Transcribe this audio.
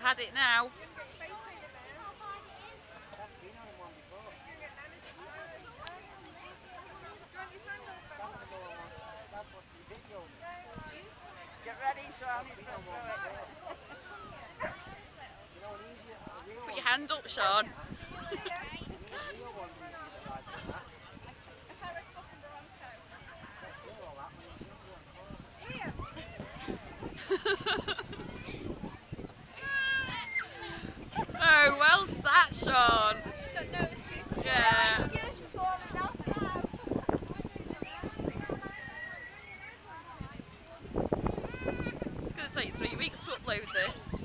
had it now. Get ready, Sean, he's going through it. Put your hand up, Sean. take three weeks to upload this.